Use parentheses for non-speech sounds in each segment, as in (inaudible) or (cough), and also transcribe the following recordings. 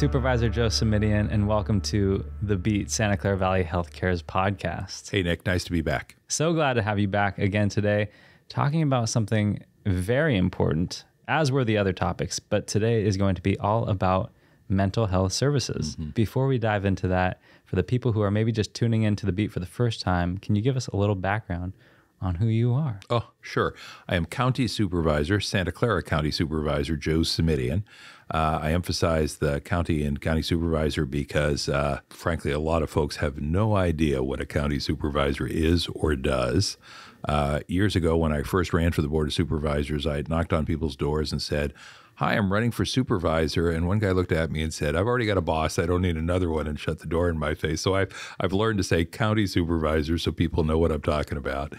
Supervisor Joe Simitian, and welcome to the Beat Santa Clara Valley Healthcare's podcast. Hey, Nick, nice to be back. So glad to have you back again today, talking about something very important, as were the other topics, but today is going to be all about mental health services. Mm-hmm. Before we dive into that, for the people who are maybe just tuning into the Beat for the first time, can you give us a little background on who you are? Oh, sure. I am County Supervisor, Santa Clara County Supervisor Joe Simitian. Uh, I emphasize the county and county supervisor because, uh, frankly, a lot of folks have no idea what a county supervisor is or does. Uh, years ago, when I first ran for the Board of Supervisors, I knocked on people's doors and said, Hi, I'm running for supervisor. And one guy looked at me and said, I've already got a boss. I don't need another one and shut the door in my face. So I've, I've learned to say county supervisor so people know what I'm talking about.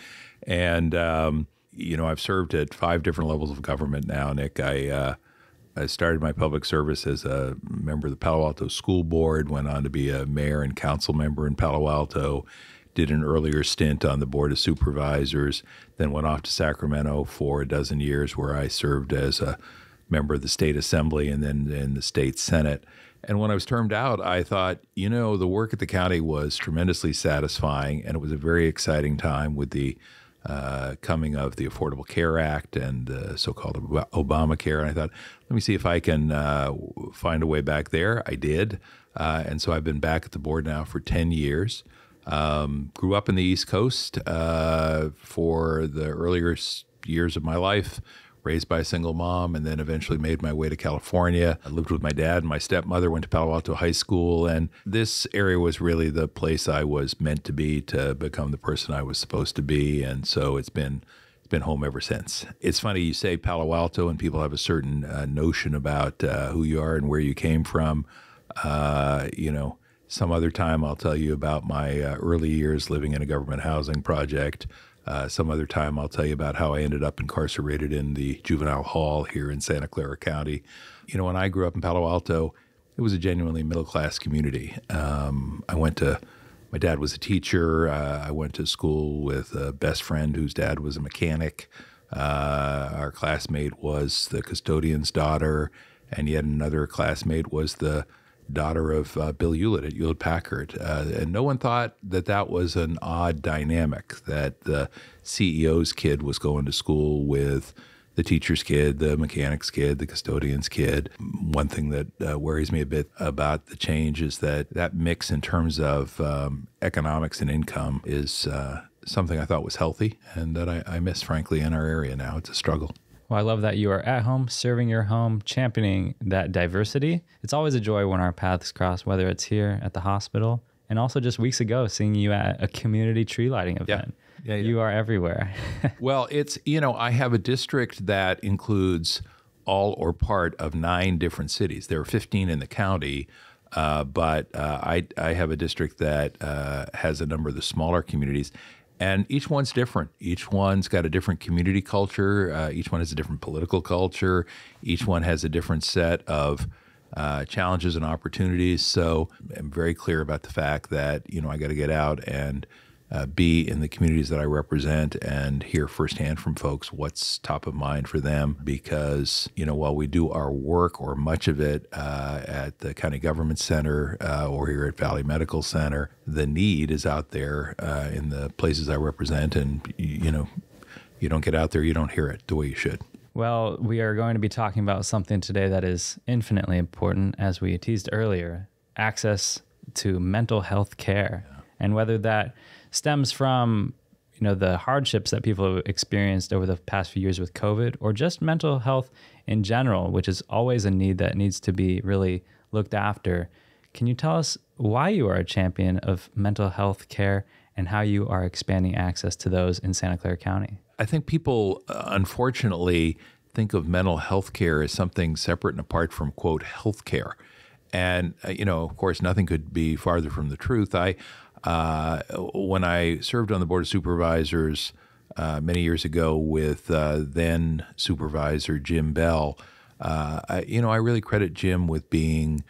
And, um, you know, I've served at five different levels of government now, Nick. I, uh, I started my public service as a member of the Palo Alto School Board, went on to be a mayor and council member in Palo Alto, did an earlier stint on the Board of Supervisors, then went off to Sacramento for a dozen years where I served as a member of the state assembly and then in the state senate. And when I was termed out, I thought, you know, the work at the county was tremendously satisfying and it was a very exciting time with the uh, coming of the Affordable Care Act and the so-called Obamacare, and I thought, let me see if I can uh, find a way back there. I did, uh, and so I've been back at the board now for ten years. Um, grew up in the East Coast uh, for the earlier years of my life raised by a single mom, and then eventually made my way to California. I lived with my dad and my stepmother, went to Palo Alto High School, and this area was really the place I was meant to be to become the person I was supposed to be. And so it's been it's been home ever since. It's funny you say Palo Alto, and people have a certain uh, notion about uh, who you are and where you came from. Uh, you know. Some other time, I'll tell you about my uh, early years living in a government housing project. Uh, some other time, I'll tell you about how I ended up incarcerated in the juvenile hall here in Santa Clara County. You know, when I grew up in Palo Alto, it was a genuinely middle class community. Um, I went to, my dad was a teacher. Uh, I went to school with a best friend whose dad was a mechanic. Uh, our classmate was the custodian's daughter, and yet another classmate was the daughter of uh, Bill Hewlett at Hewlett Packard. Uh, and no one thought that that was an odd dynamic, that the CEO's kid was going to school with the teacher's kid, the mechanic's kid, the custodian's kid. One thing that uh, worries me a bit about the change is that that mix in terms of um, economics and income is uh, something I thought was healthy and that I, I miss, frankly, in our area now. It's a struggle. Well, I love that you are at home, serving your home, championing that diversity. It's always a joy when our paths cross, whether it's here at the hospital and also just weeks ago seeing you at a community tree lighting event. Yeah, yeah. You are everywhere. (laughs) well, it's, you know, I have a district that includes all or part of nine different cities. There are 15 in the county. Uh, but uh, I, I have a district that uh, has a number of the smaller communities, and each one's different. Each one's got a different community culture. Uh, each one has a different political culture. Each one has a different set of uh, challenges and opportunities. So I'm very clear about the fact that you know I got to get out and uh, be in the communities that I represent and hear firsthand from folks what's top of mind for them. Because, you know, while we do our work or much of it uh, at the County Government Center uh, or here at Valley Medical Center, the need is out there uh, in the places I represent. And, you know, you don't get out there, you don't hear it the way you should. Well, we are going to be talking about something today that is infinitely important, as we teased earlier access to mental health care. Yeah. And whether that stems from you know the hardships that people have experienced over the past few years with COVID, or just mental health in general, which is always a need that needs to be really looked after. Can you tell us why you are a champion of mental health care and how you are expanding access to those in Santa Clara County? I think people, uh, unfortunately, think of mental health care as something separate and apart from quote health care. And uh, you know, of course, nothing could be farther from the truth. I uh, when I served on the board of supervisors uh, many years ago with uh, then supervisor Jim Beall, uh, I, you know, I really credit Jim with being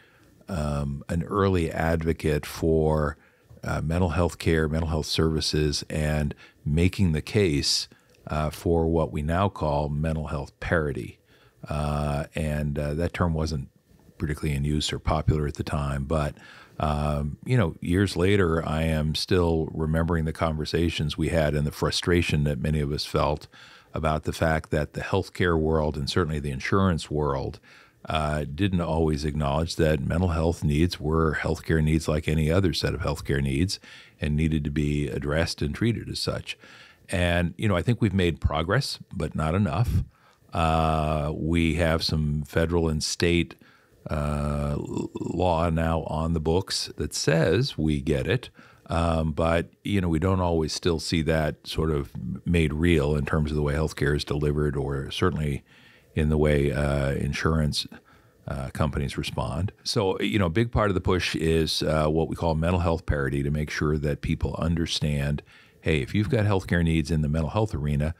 um, an early advocate for uh, mental health care, mental health services, and making the case uh, for what we now call mental health parity. and that term wasn't particularly in use or popular at the time. But um, you know, years later, I am still remembering the conversations we had and the frustration that many of us felt about the fact that the healthcare world and certainly the insurance world uh, didn't always acknowledge that mental health needs were healthcare needs like any other set of healthcare needs and needed to be addressed and treated as such. And, you know, I think we've made progress, but not enough. Uh, we have some federal and state uh, law now on the books that says we get it. Um, but you know we don't always still see that sort of made real in terms of the way healthcare is delivered, or certainly in the way uh, insurance uh, companies respond. So you know, a big part of the push is uh, what we call mental health parity to make sure that people understand, hey, if you've got healthcare needs in the mental health arena,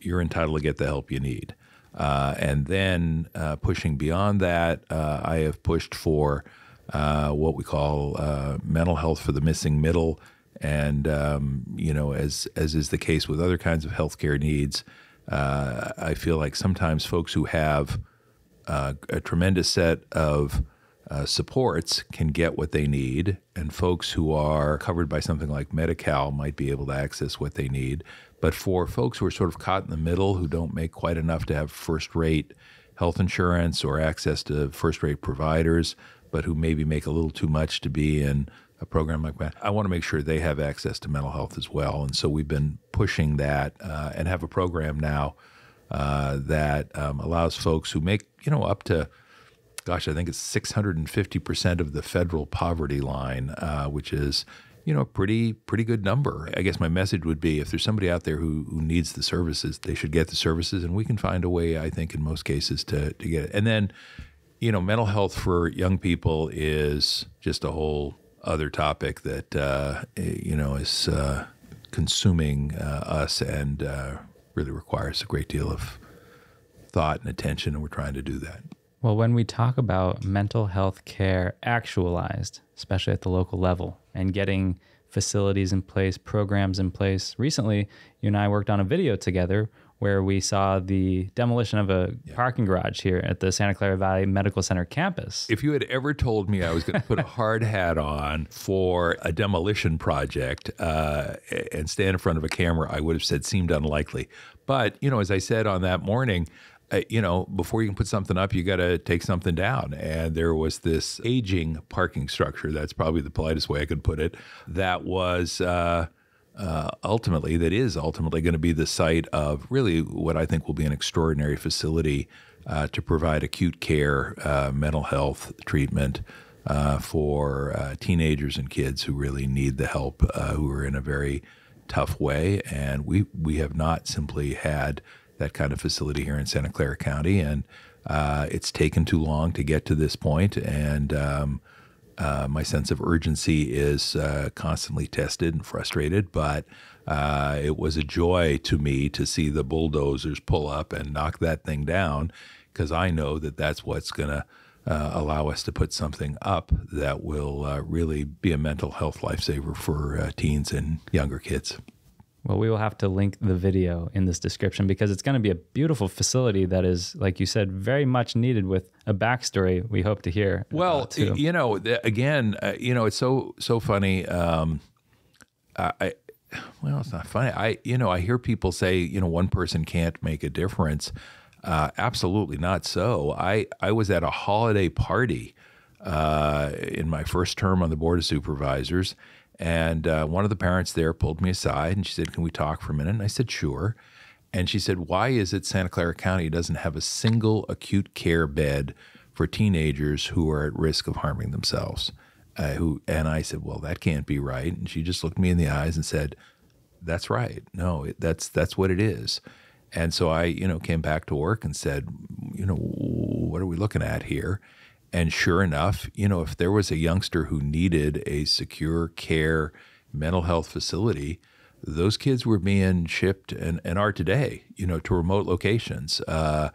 you're entitled to get the help you need. Uh, and then uh, pushing beyond that, uh, I have pushed for uh, what we call uh, mental health for the missing middle. And um, you know, as as is the case with other kinds of healthcare needs, I feel like sometimes folks who have a tremendous set of supports can get what they need, and folks who are covered by something like Medi-Cal might be able to access what they need. But for folks who are sort of caught in the middle, who don't make quite enough to have first rate health insurance or access to first rate providers, but who maybe make a little too much to be in a program like that, I want to make sure they have access to mental health as well. And so we've been pushing that uh, and have a program now uh, that um, allows folks who make, you know, up to gosh, I think it's 650% of the federal poverty line, uh, which is you know, a pretty pretty good number. I guess my message would be if there's somebody out there who, who needs the services, they should get the services, and we can find a way. I think in most cases to to get it. And then, you know, mental health for young people is just a whole other topic that uh, you know is uh, consuming uh, us and uh, really requires a great deal of thought and attention, and we're trying to do that. Well, when we talk about mental health care actualized, especially at the local level, and getting facilities in place, programs in place, recently you and I worked on a video together where we saw the demolition of a yeah. parking garage here at the Santa Clara Valley Medical Center campus. If you had ever told me I was going to put a hard hat on for a demolition project uh, and stand in front of a camera, I would have said seemed unlikely. But, you know, as I said on that morning, uh, you know, before you can put something up, you got to take something down. And there was this aging parking structure. That's probably the politest way I could put it. That was. Uh, uh, ultimately, that is ultimately going to be the site of really what I think will be an extraordinary facility uh, to provide acute care, uh, mental health treatment uh, for teenagers and kids who really need the help, who are in a very tough way. And we we have not simply had that kind of facility here in Santa Clara County, and uh, it's taken too long to get to this point, and um, uh, my sense of urgency is uh, constantly tested and frustrated. But uh, it was a joy to me to see the bulldozers pull up and knock that thing down, because I know that that's what's going to. Uh, allow us to put something up that will uh, really be a mental health lifesaver for teens and younger kids. Well, we will have to link the video in this description because it's going to be a beautiful facility that is, like you said, very much needed with a backstory we hope to hear. Well, you know, again, uh, you know, it's so so funny. Um, I, well, it's not funny. I, you know, I hear people say, you know, one person can't make a difference. Uh, absolutely not so. I I was at a holiday party uh, in my first term on the board of supervisors and uh, one of the parents there pulled me aside and she said, Can we talk for a minute? And I said, Sure. And she said, Why is it Santa Clara County doesn't have a single acute care bed for teenagers who are at risk of harming themselves? Uh, who and I said, Well, that can't be right. And she just looked me in the eyes and said, That's right. No, it, that's that's what it is. And so I, you know, came back to work and said, you know, what are we looking at here? And sure enough, you know, if there was a youngster who needed a secure care mental health facility, those kids were being shipped and, and are today, you know, to remote locations. Uh,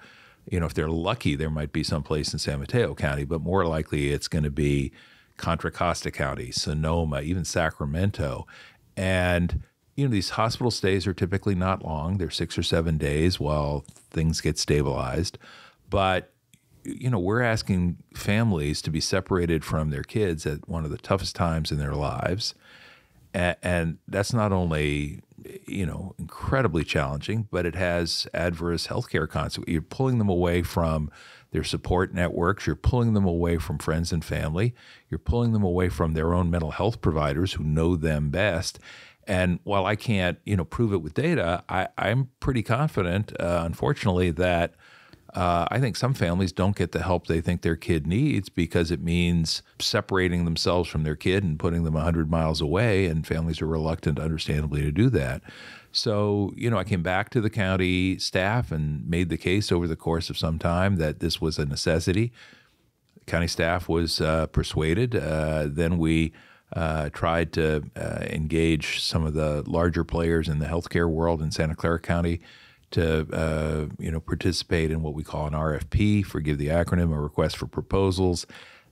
you know, if they're lucky, there might be some place in San Mateo County, but more likely it's going to be Contra Costa County, Sonoma, even Sacramento. And, you know, these hospital stays are typically not long. They're six or seven days while things get stabilized. But you know, we're asking families to be separated from their kids at one of the toughest times in their lives. And, and that's not only, you know, incredibly challenging, but it has adverse healthcare consequences. You're pulling them away from their support networks. You're pulling them away from friends and family. You're pulling them away from their own mental health providers who know them best. And while I can't, you know, prove it with data, I, I'm pretty confident, uh, unfortunately, that uh, I think some families don't get the help they think their kid needs because it means separating themselves from their kid and putting them 100 miles away, and families are reluctant, understandably, to do that. So, you know, I came back to the county staff and made the case over the course of some time that this was a necessity. county staff was uh, persuaded. Uh, then we uh, tried to uh, engage some of the larger players in the healthcare world in Santa Clara County to uh, you know participate in what we call an RFP, forgive the acronym, a request for proposals.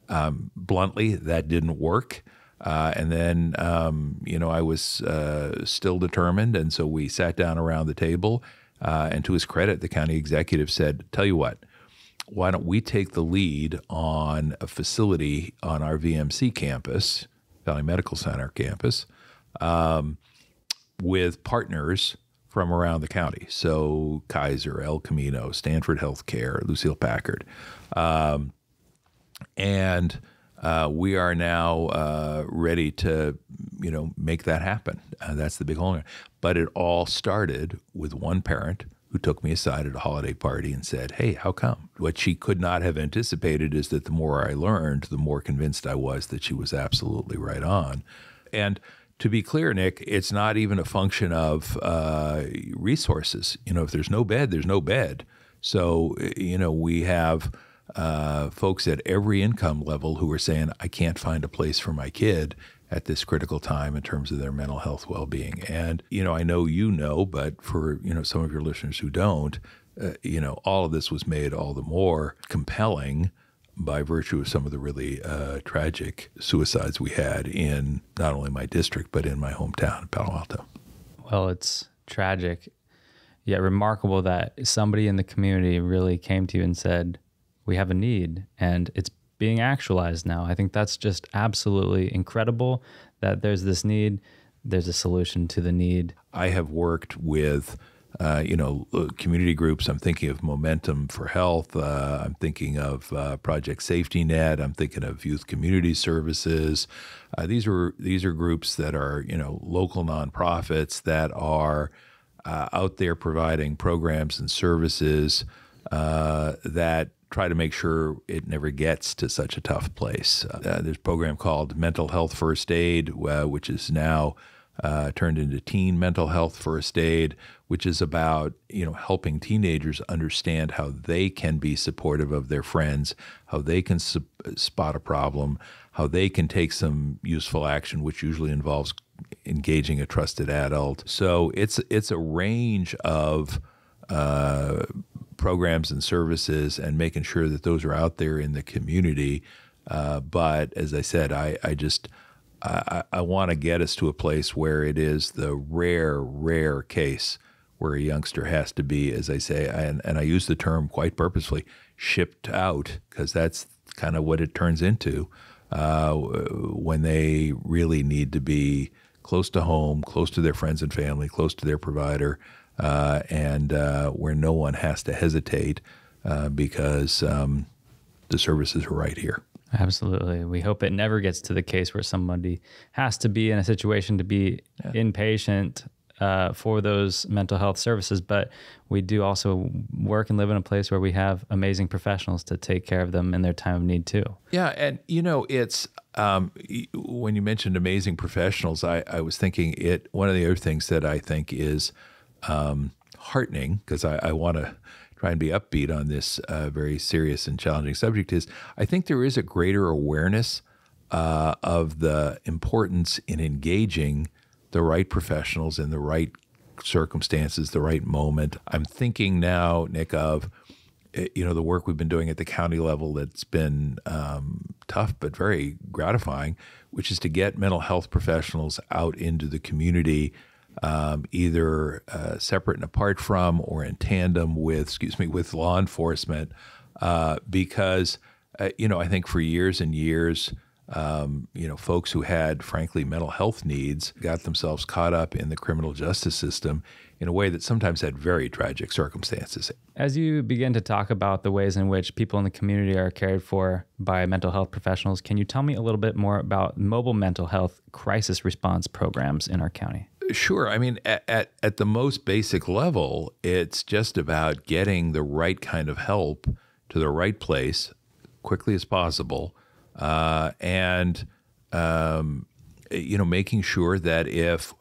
Um, bluntly, that didn't work. Uh, and then, um, you know, I was uh, still determined. And so we sat down around the table. Uh, and to his credit, the county executive said, Tell you what, why don't we take the lead on a facility on our VMC campus, Valley Medical Center campus, um, with partners from around the county. So Kaiser, El Camino, Stanford Healthcare, Lucile Packard. Um, and uh, we are now uh, ready to, you know, make that happen. Uh, that's the big hole. But it all started with one parent who took me aside at a holiday party and said, "Hey, how come?" What she could not have anticipated is that the more I learned, the more convinced I was that she was absolutely right on. And to be clear, Nick, it's not even a function of uh, resources. You know, if there's no bed, there's no bed. So, you know, we have uh, folks at every income level who are saying, I can't find a place for my kid at this critical time in terms of their mental health well-being. And, you know, I know you know, but for, you know, some of your listeners who don't, uh, you know, all of this was made all the more compelling by virtue of some of the really uh, tragic suicides we had in not only my district, but in my hometown, of Palo Alto. Well, it's tragic, yet remarkable that somebody in the community really came to you and said, We have a need, and it's being actualized now. I think that's just absolutely incredible that there's this need, there's a solution to the need. I have worked with uh, you know, uh, community groups. I'm thinking of Momentum for Health. Uh, I'm thinking of uh, Project Safety Net. I'm thinking of Youth Community Services. Uh, these are these are groups that are you know local nonprofits that are uh, out there providing programs and services that try to make sure it never gets to such a tough place. there's a program called Mental Health First Aid, which is now uh, turned into teen mental health first aid, which is about you know helping teenagers understand how they can be supportive of their friends, how they can spot a problem, how they can take some useful action, which usually involves engaging a trusted adult. So it's it's a range of uh, programs and services, and making sure that those are out there in the community. Uh, but as I said, I, I just I, I want to get us to a place where it is the rare, rare case where a youngster has to be, as I say, and, and I use the term quite purposefully, shipped out, because that's kind of what it turns into uh, when they really need to be close to home, close to their friends and family, close to their provider, uh, and uh, where no one has to hesitate uh, because um, the services are right here. Absolutely. We hope it never gets to the case where somebody has to be in a situation to be yeah. inpatient uh, for those mental health services. But we do also work and live in a place where we have amazing professionals to take care of them in their time of need too. Yeah, and you know, it's um, when you mentioned amazing professionals, I, I, was thinking it. One of the other things that I think is um, heartening because I, I want to try and be upbeat on this uh, very serious and challenging subject is I think there is a greater awareness uh, of the importance in engaging the right professionals in the right circumstances, the right moment. I'm thinking now, Nick, of eh, you know the work we've been doing at the county level that's been um, tough but very gratifying, which is to get mental health professionals out into the community um, either uh, separate and apart from or in tandem with, excuse me, with law enforcement uh, because uh, you know I think for years and years. Um, you know, folks who had, frankly, mental health needs got themselves caught up in the criminal justice system in a way that sometimes had very tragic circumstances. As you begin to talk about the ways in which people in the community are cared for by mental health professionals, can you tell me a little bit more about mobile mental health crisis response programs in our county? Sure. I mean, at, at, at the most basic level, it's just about getting the right kind of help to the right place quickly as possible uh, and um, you know making sure that if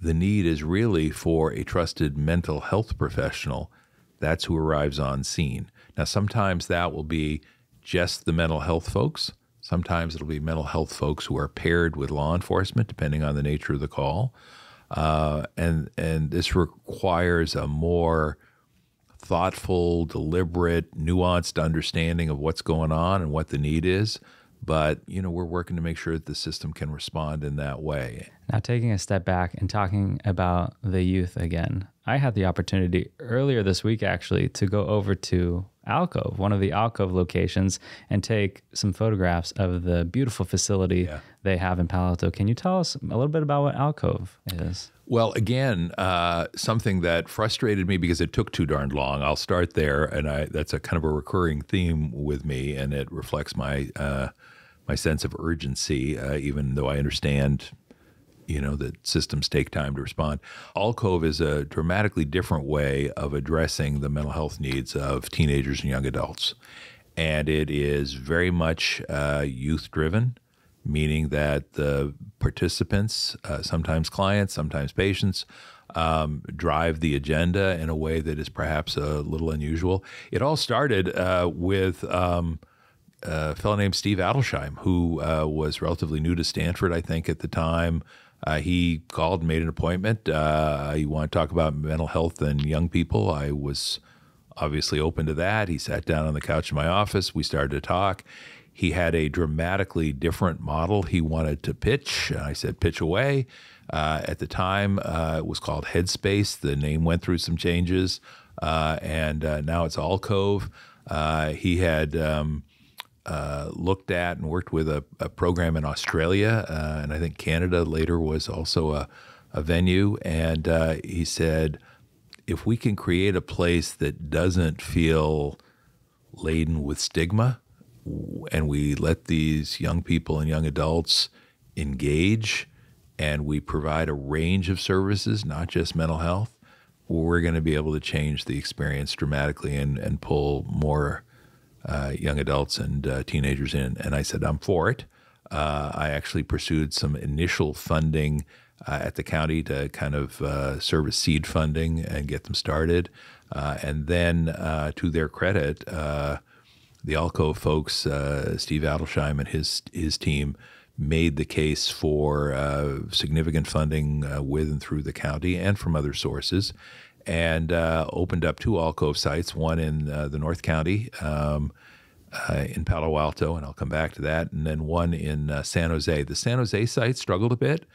the need is really for a trusted mental health professional, that's who arrives on scene. Now, sometimes that will be just the mental health folks. Sometimes it'll be mental health folks who are paired with law enforcement, depending on the nature of the call. Uh, and and this requires a more thoughtful, deliberate, nuanced understanding of what's going on and what the need is. But you know, we're working to make sure that the system can respond in that way. Now, taking a step back and talking about the youth again, I had the opportunity earlier this week actually to go over to Alcove, one of the Alcove locations, and take some photographs of the beautiful facility yeah. they have in Palo Alto. Can you tell us a little bit about what Alcove is? Well, again, uh, something that frustrated me because it took too darn long. I'll start there, and I, that's a kind of a recurring theme with me, and it reflects my uh, my sense of urgency, uh, even though I understand, you know, that systems take time to respond. Alcove is a dramatically different way of addressing the mental health needs of teenagers and young adults, and it is very much uh, youth driven meaning that the participants, uh, sometimes clients, sometimes patients, um, drive the agenda in a way that is perhaps a little unusual. It all started uh, with um, a fellow named Steve Adelsheim, who uh, was relatively new to Stanford, I think, at the time. Uh, he called made an appointment. Uh, you want to talk about mental health and young people? I was obviously open to that. He sat down on the couch in my office. We started to talk he had a dramatically different model he wanted to pitch. I said, pitch away. Uh, at the time, uh, it was called Headspace. The name went through some changes, uh, and uh, now it's Alcove. Uh, he had um, uh, looked at and worked with a, a program in Australia, and I think Canada later was also a, a venue. And he said, if we can create a place that doesn't feel laden with stigma, and we let these young people and young adults engage and we provide a range of services, not just mental health, we're going to be able to change the experience dramatically and, and pull more uh, young adults and uh, teenagers in. And I said, I'm for it. Uh, I actually pursued some initial funding uh, at the county to kind of uh, serve as seed funding and get them started. Uh, and then, to their credit, the Alco folks, Steve Adelsheim and his his team, made the case for significant funding with and through the county and from other sources, and uh, opened up two Alcove sites, one in uh, the North County. Um, uh, in Palo Alto, and I'll come back to that, and then one in San Jose. The San Jose site struggled a bit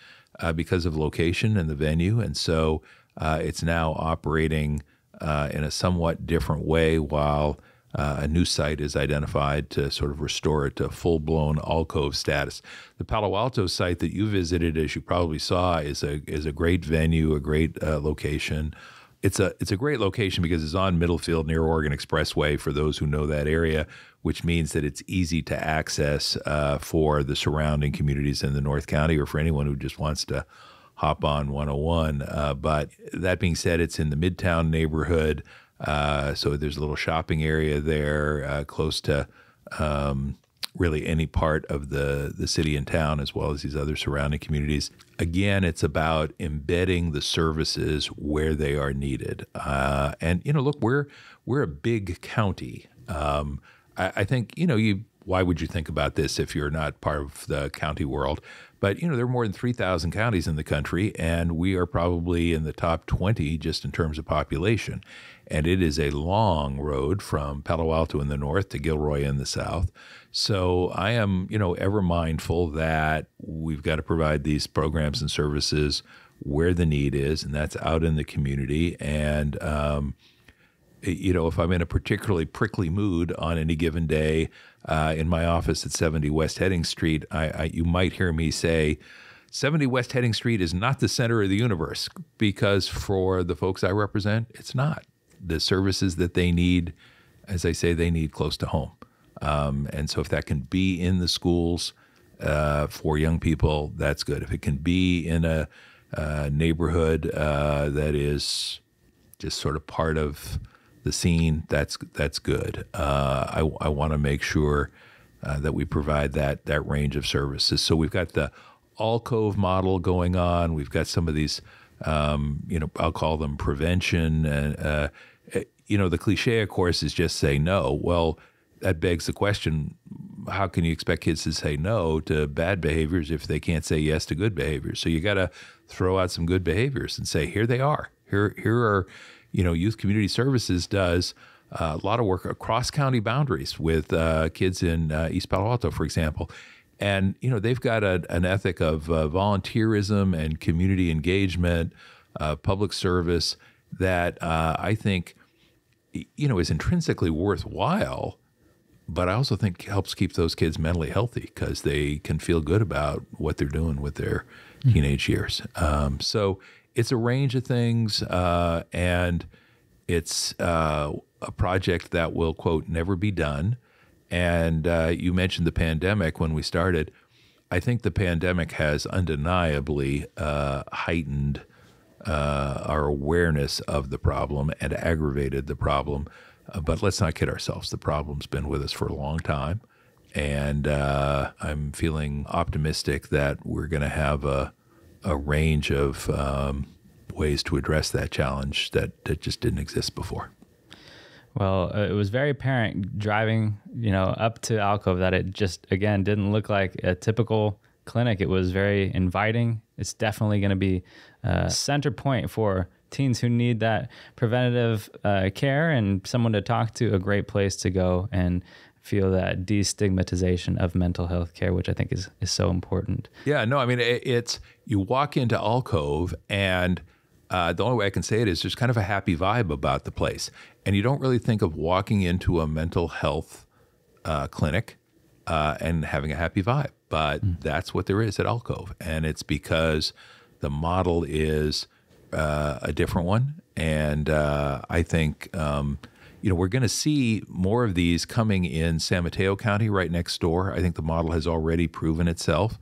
because of location and the venue, and so it's now operating in a somewhat different way while uh, a new site is identified to sort of restore it to full blown alcove status. The Palo Alto site that you visited, as you probably saw, is a is a great venue, a great uh, location. It's a it's a great location because it's on Middlefield near Oregon Expressway for those who know that area, which means that it's easy to access uh, for the surrounding communities in the North County or for anyone who just wants to hop on 101. Uh, but that being said, it's in the Midtown neighborhood. Uh, so there's a little shopping area there uh, close to um, really any part of the, the city and town, as well as these other surrounding communities. Again, it's about embedding the services where they are needed. Uh, and you know, look, we're we're a big county. Um, I, I think you know you. Why would you think about this if you're not part of the county world? But you know, there are more than 3,000 counties in the country, and we are probably in the top 20 just in terms of population and it is a long road from Palo Alto in the north to Gilroy in the south. So I am, you know, ever mindful that we've got to provide these programs and services where the need is, and that's out in the community. And um, you know, if I'm in a particularly prickly mood on any given day uh, in my office at 70 West Hedding Street, I, I, you might hear me say, 70 West Hedding Street is not the center of the universe because for the folks I represent, it's not. The services that they need, as I say, they need close to home. Um, and so if that can be in the schools uh, for young people, that's good. If it can be in a, uh, neighborhood uh, that is just sort of part of the scene, that's that's good. Uh, I, I want to make sure uh, that we provide that that range of services. So we've got the alcove model going on. We've got some of these, um, you know, I'll call them prevention. And uh, eh, you know, the cliche, of course, is just say no. Well, that begs the question: How can you expect kids to say no to bad behaviors if they can't say yes to good behaviors? So you got to throw out some good behaviors and say, here they are. Here, here are you know, Youth Community Services does uh, a lot of work across county boundaries with uh, kids in uh, East Palo Alto, for example. And, you know, they've got a, an ethic of uh, volunteerism and community engagement, uh, public service that I think, you know, is intrinsically worthwhile. But I also think helps keep those kids mentally healthy because they can feel good about what they're doing with their mm-hmm. teenage years. Um, so it's a range of things, uh, and it's uh, a project that will quote never be done. And uh, you mentioned the pandemic when we started. I think the pandemic has undeniably uh, heightened uh, our awareness of the problem and aggravated the problem. Uh, but let's not kid ourselves. The problem's been with us for a long time. And I'm feeling optimistic that we're going to have a a range of um, ways to address that challenge that, that just didn't exist before. Well, uh, it was very apparent driving, you know, up to Alcove that it just again didn't look like a typical clinic. It was very inviting. It's definitely going to be a center point for teens who need that preventative uh, care and someone to talk to. A great place to go and feel that destigmatization of mental health care, which I think is is so important. Yeah, no, I mean it, it's you walk into Alcove and. Uh, the only way I can say it is there's kind of a happy vibe about the place. And you don't really think of walking into a mental health uh, clinic uh, and having a happy vibe. But mm. that's what there is at Alcove. And it's because the model is uh, a different one. And uh, I think um, you know, we're going to see more of these coming in San Mateo County right next door. I think the model has already proven itself.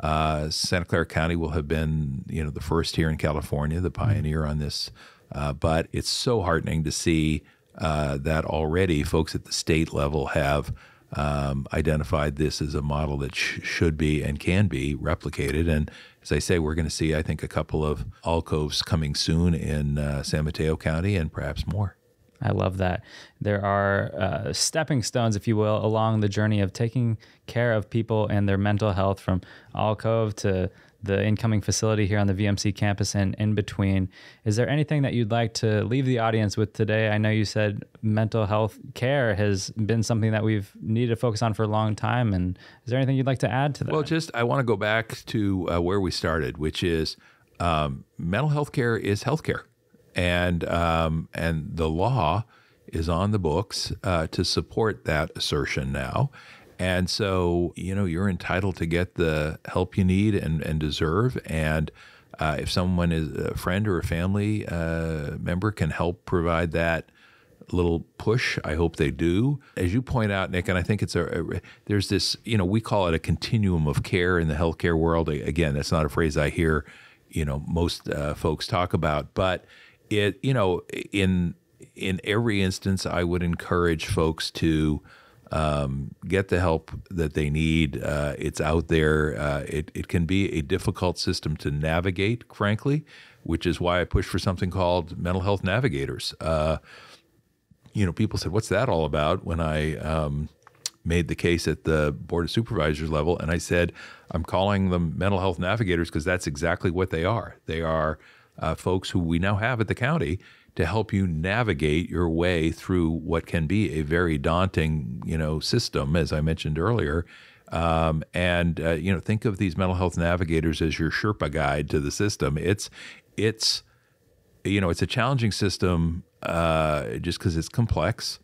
Uh, Santa Clara County will have been, you know, the first here in California, the pioneer on this. Uh, but it's so heartening to see uh, that already folks at the state level have um, identified this as a model that sh- should be and can be replicated. And as I say, we're going to see, I think, a couple of alcoves coming soon in uh, San Mateo County and perhaps more. I love that. There are uh, stepping stones, if you will, along the journey of taking care of people and their mental health from Alcove to the incoming facility here on the VMC campus and in between. Is there anything that you'd like to leave the audience with today? I know you said mental health care has been something that we've needed to focus on for a long time. And is there anything you'd like to add to that? Well, just I want to go back to uh, where we started, which is um, mental health care is health care and um, and the law is on the books uh, to support that assertion now. And so, you know, you're entitled to get the help you need and, and deserve. And uh, if someone is a friend or a family uh, member can help provide that little push, I hope they do. As you point out, Nick, and I think it's a, a there's this, you know, we call it a continuum of care in the healthcare world. Again, that's not a phrase I hear, you know, most uh, folks talk about, but it you know in in every instance i would encourage folks to um, get the help that they need. Uh, it's out there. Uh, it, it can be a difficult system to navigate frankly which is why i push for something called mental health navigators. Uh, you know people said what's that all about? When i um, made the case at the board of supervisors level and i said i'm calling them mental health navigators because that's exactly what they are. They are uh, folks who we now have at the county to help you navigate your way through what can be a very daunting, you know, system, as I mentioned earlier. Um, and uh, you know, think of these mental health navigators as your Sherpa guide to the system. It's it's you know, it's a challenging system uh, just because it's complex.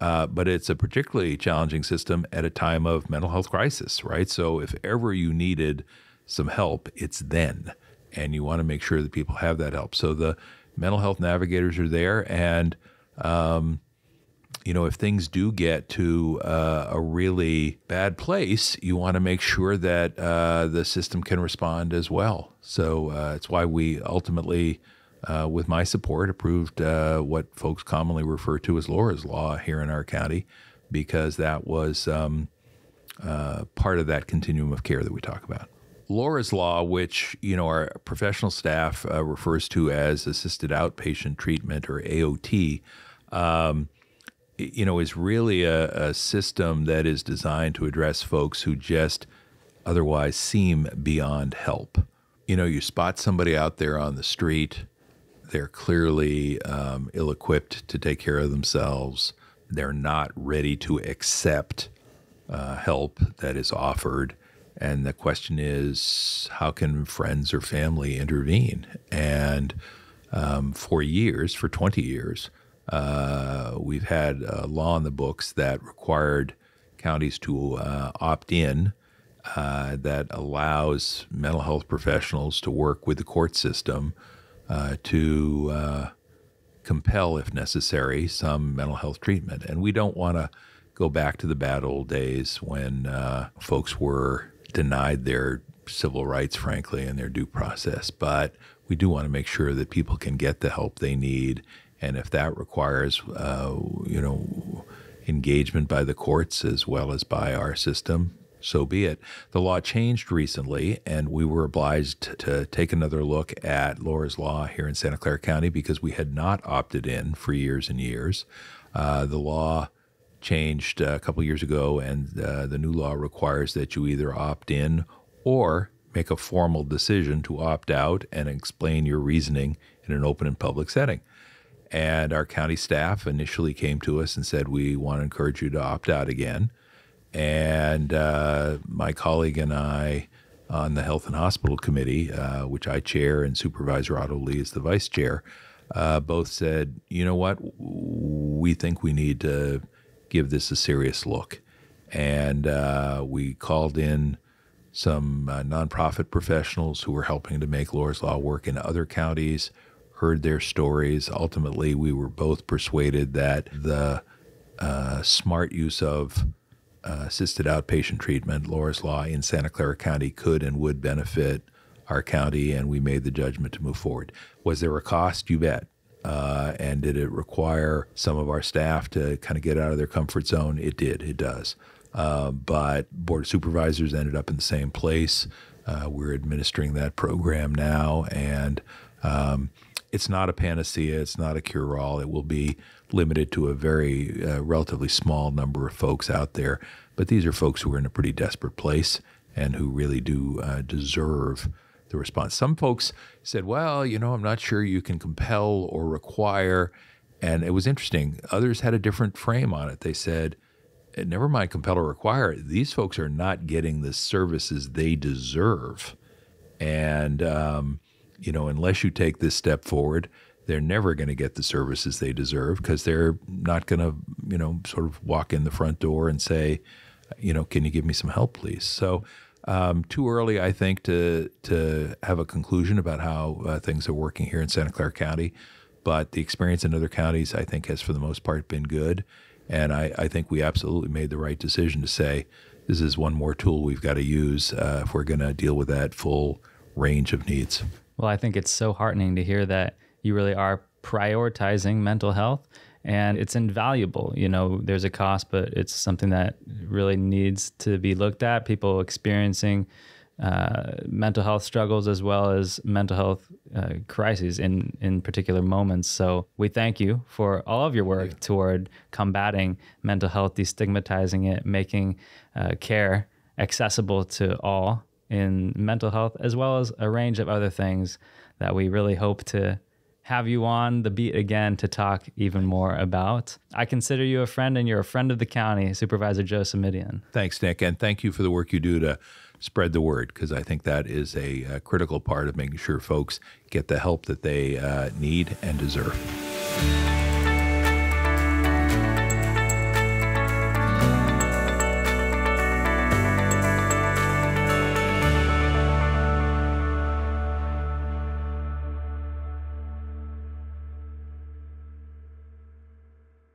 Uh, but it's a particularly challenging system at a time of mental health crisis, right? So if ever you needed some help, it's then. And you want to make sure that people have that help. So the mental health navigators are there. And, um, you know, if things do get to uh, a really bad place, you want to make sure that uh, the system can respond as well. So uh, it's why we ultimately uh, with my support, approved uh, what folks commonly refer to as Laura's Law here in our county, because that was um, uh, part of that continuum of care that we talk about. Laura's Law, which you know our professional staff uh, refers to as assisted outpatient treatment or AOT, um, you know, is really a, a system that is designed to address folks who just otherwise seem beyond help. You know, you spot somebody out there on the street they're clearly um, ill equipped to take care of themselves. They're not ready to accept uh, help that is offered. And the question is, how can friends or family intervene? And um, for years, for 20 years, uh, we've had a law in the books that required counties to uh, opt in uh, that allows mental health professionals to work with the court system uh, to uh, compel, if necessary, some mental health treatment. And we don't want to go back to the bad old days when uh, folks were denied their civil rights, frankly, and their due process. But we do want to make sure that people can get the help they need. And if that requires, uh, you know, engagement by the courts as well as by our system, so be it. The law changed recently, and we were obliged to take another look at Laura's Law here in Santa Clara County because we had not opted in for years and years. Uh, the law changed a couple years ago, and uh, the new law requires that you either opt in or make a formal decision to opt out and explain your reasoning in an open and public setting. And our county staff initially came to us and said, We want to encourage you to opt out again. And uh, my colleague and I on the Health and Hospital Committee, uh, which I chair, and Supervisor Otto Lee is the vice chair, uh, both said, you know what, we think we need to give this a serious look. And uh, we called in some uh, nonprofit professionals who were helping to make Laura's Law work in other counties, heard their stories. Ultimately, we were both persuaded that the uh, smart use of uh, assisted outpatient treatment, Laura's Law in Santa Clara County could and would benefit our county, and we made the judgment to move forward. Was there a cost? You bet. Uh, and did it require some of our staff to kind of get out of their comfort zone? It did. It does. Uh, but board of supervisors ended up in the same place. Uh, we're administering that program now, and um, it's not a panacea. It's not a cure-all. It will be limited to a very uh, relatively small number of folks out there. But these are folks who are in a pretty desperate place and who really do uh, deserve the response. Some folks said, well, you know, I'm not sure you can compel or require. And it was interesting. Others had a different frame on it. They said, eh, never mind compel or require. These folks are not getting the services they deserve. And, um, you know, unless you take this step forward, they're never going to get the services they deserve because they're not going to, you know, sort of walk in the front door and say, you know, can you give me some help, please? So, um, too early, I think, to to have a conclusion about how uh, things are working here in Santa Clara County. But the experience in other counties, I think, has for the most part been good. And I, I think we absolutely made the right decision to say this is one more tool we've got to use uh, if we're going to deal with that full range of needs. Well, I think it's so heartening to hear that you really are prioritizing mental health and it's invaluable. You know, there's a cost, but it's something that really needs to be looked at. People experiencing uh, mental health struggles as well as mental health uh, crises in in particular moments. So we thank you for all of your work yeah. toward combating mental health, destigmatizing it, making uh, care accessible to all in mental health, as well as a range of other things that we really hope to have you on the beat again to talk even more about. I consider you a friend and you're a friend of the county, Supervisor Joe Simitian. Thanks, Nick. And thank you for the work you do to spread the word because I think that is a, a, critical part of making sure folks get the help that they uh, need and deserve.